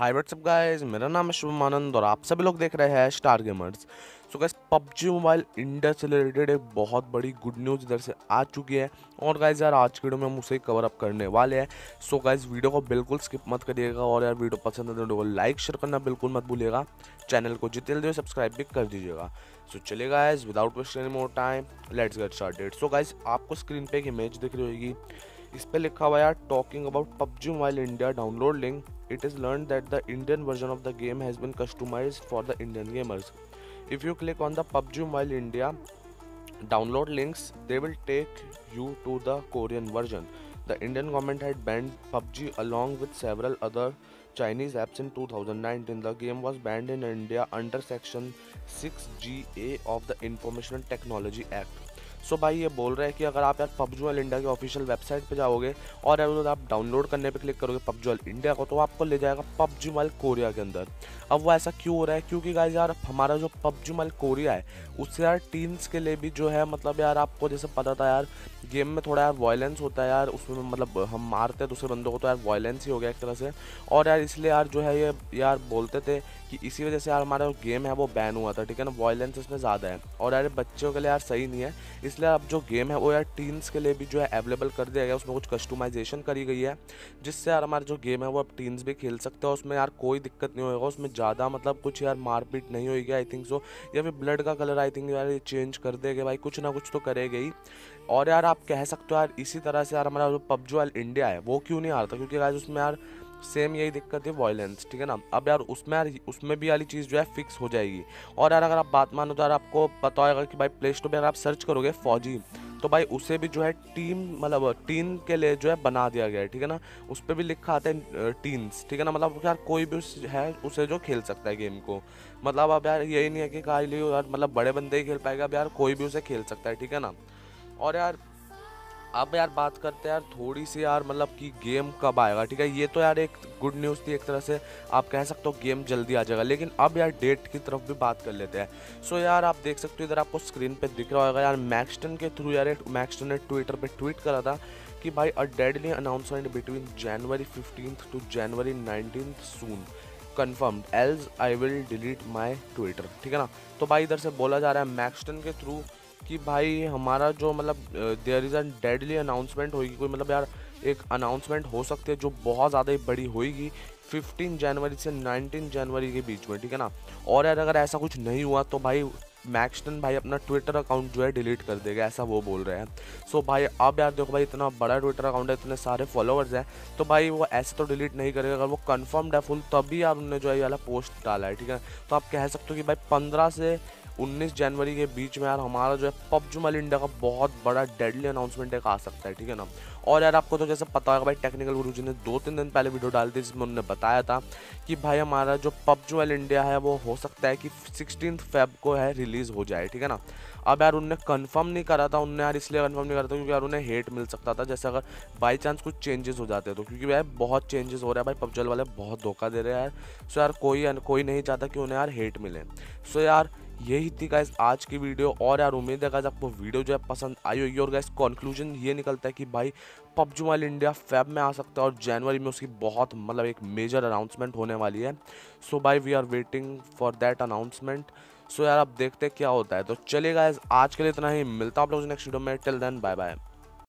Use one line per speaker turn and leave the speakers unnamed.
Hi what's up guys मेरा नाम है शुभम आनंद और आप सभी लोग देख रहे हैं star gamers so guys PUBG mobile India से रिलेटेड एक बहुत बड़ी गुड न्यूज़ इधर से आ चुकी है। और गाइस यार, आज की वीडियो में हम उसे कवर अप करने वाले हैं। सो गाइस वीडियो को बिल्कुल स्किप मत करिएगा और, यार वीडियो पसंद है तो लाइक शेयर करना बिल्कुल मत भूलिएगा। चैनल को जितने जल्दी सब्सक्राइब भी कर दीजिएगा। सो चलिए guys without wasting more time let's get started so guys आपको स्क्रीन पे एक इमेज दिख रही होगी। इस पर लिखा हुआ यार talking about PUBG mobile India download link it is learned that the Indian version of the game has been customized for the Indian gamers. If you click on the PUBG Mobile India download links, they will take you to the Korean version. The Indian government had banned PUBG along with several other Chinese apps in 2019. The game was banned in India under Section 6GA of the Information Technology Act. So भाई, ये बोल रहा है कि अगर आप यार पबजुअल इंडिया के ऑफिशियल वेबसाइट पे जाओगे और यार आप डाउनलोड करने पे क्लिक करोगे पबजुअल इंडिया को तो आपको ले जाएगा पबजी मोबाइल कोरिया के अंदर। अब वो ऐसा क्यों हो रहा है? क्योंकि गाइज़ यार, हमारा जो पबजी मोबाइल कोरिया है, उससे यार टीन्स के लिए भी जो है मतलब यार आपको जैसे पता था यार गेम में थोड़ा यार वायलेंस होता है यार, उसमें मतलब हम मारते हैं दूसरे बंदों को तो यार वायलेंस ही हो गया एक तरह से। और यार इसलिए यार जो है ये यार बोलते थे कि इसी वजह से यार हमारा जो गेम है वो बैन हुआ था, ठीक है ना? वायलेंस इसमें ज़्यादा है। और यार बच्चों के लिए यार सही नहीं है। इसलिए अब जो गेम है वो यार टीन्स के लिए भी जो है अवेलेबल कर दिया गया उसमें कुछ कस्टमाइजेशन करी गई है, जिससे यार हमारा जो गेम है वो अब टीन्स भी खेल सकते हैं उसमें यार कोई दिक्कत नहीं होगा, उसमें ज़्यादा मतलब कुछ यार मारपीट नहीं होगी आई थिंक सो या फिर ब्लड का कलर आई थिंक यार ये चेंज कर देगा भाई, कुछ ना कुछ तो करेगा ही। और यार आप कह सकते हो यार, इसी तरह से यार हमारा जो पबजी वाल इंडिया है, वो क्यों नहीं आ रहा था? क्योंकि यार उसमें यार सेम यही दिक्कत है वॉयलेंस ठीक है ना? अब यार उसमें यार, उसमें भी वाली चीज़ जो है फिक्स हो जाएगी। और यार अगर आप बात मानो तो यार आपको पता होगा कि भाई प्ले स्टोर पर अगर आप सर्च करोगे फौजी तो भाई उसे भी जो है टीम मतलब टीन के लिए जो है बना दिया गया है, ठीक है ना? उस पर भी लिखा आता है टीन्स ठीक है ना? मतलब यार कोई भी है, उसे जो खेल सकता है गेम को। मतलब अब यार यही नहीं है कि खाली यार मतलब बड़े बंदे ही खेल पाएगा, अब यार कोई भी उसे खेल सकता है, ठीक है ना? और यार अब यार बात करते हैं यार, थोड़ी सी यार मतलब कि गेम कब आएगा, ठीक है? ये तो यार एक गुड न्यूज़ थी एक तरह से, आप कह सकते हो गेम जल्दी आ जाएगा, लेकिन अब यार डेट की तरफ़ भी बात कर लेते हैं। सो यार आप देख सकते हो इधर आपको स्क्रीन पे दिख रहा होगा यार मैक्सटन के थ्रू यार मैक्सटन ने ट्विटर पे ट्वीट करा था कि भाई a deadly announcement between January fifteen to January nineteen soon confirm else I will delete my Twitter ठीक है ना? तो भाई इधर से बोला जा रहा है मैक्सटन के थ्रू कि भाई हमारा जो मतलब there is a deadly announcement होगी, कोई मतलब यार एक अनाउंसमेंट हो सकती है जो बहुत ज़्यादा ही बड़ी होगी 15 जनवरी से 19 जनवरी के बीच में, ठीक है ना? और यार अगर ऐसा कुछ नहीं हुआ तो भाई मैक्सटन भाई अपना ट्विटर अकाउंट जो है डिलीट कर देगा, ऐसा वो बोल रहे हैं। सो so भाई अब यार देखो भाई इतना बड़ा ट्विटर अकाउंट है, इतने सारे फॉलोअर्स हैं तो भाई वो ऐसे तो डिलीट नहीं करेगा। अगर वो कन्फर्म्ड है फुल तभी यार उन्होंने जो है ये वाला पोस्ट डाला है, ठीक है तो आप कह सकते हो कि भाई पंद्रह से 19 जनवरी के बीच में यार हमारा जो है पबजी मल इंडिया का बहुत बड़ा डेडली अनाउंसमेंट एक आ सकता है, ठीक है ना? और यार आपको तो जैसे पता होगा भाई टेक्निकल गुरु जी ने दो तीन दिन पहले वीडियो डाली थी जिसमें उन्होंने बताया था कि भाई हमारा जो पबजी मल इंडिया है, वो हो सकता है कि सिक्सटीन फेब को है रिलीज़ हो जाए, ठीक है ना? अब यार उनने कंफर्म नहीं करा था, उनने यार इसलिए कंफर्म नहीं करा था क्योंकि यार उन्हें हेट मिल सकता था। जैसे अगर बाई चांस कुछ चेंजेस हो जाते तो क्योंकि भाई बहुत चेंजेस हो रहा है भाई पबजल वाले बहुत धोखा दे रहे हैं यार। सो यार कोई कोई नहीं चाहता कि उन्हें यार हेट मिले। सो यार यही थी गाइस आज की वीडियो और यार उम्मीद है गाइस आपको वीडियो जो है पसंद आई होगी और गाइस कंक्लूजन ये निकलता है कि भाई पबजी मोबाइल इंडिया फैब में आ सकता है और जनवरी में उसकी बहुत मतलब एक मेजर अनाउंसमेंट होने वाली है। सो भाई we are waiting for that announcement so यार आप देखते हैं क्या होता है। तो चलिए गाइस आज के लिए इतना ही। मिलता हूँ आप लोग नेक्स्ट वीडियो में। Till then bye bye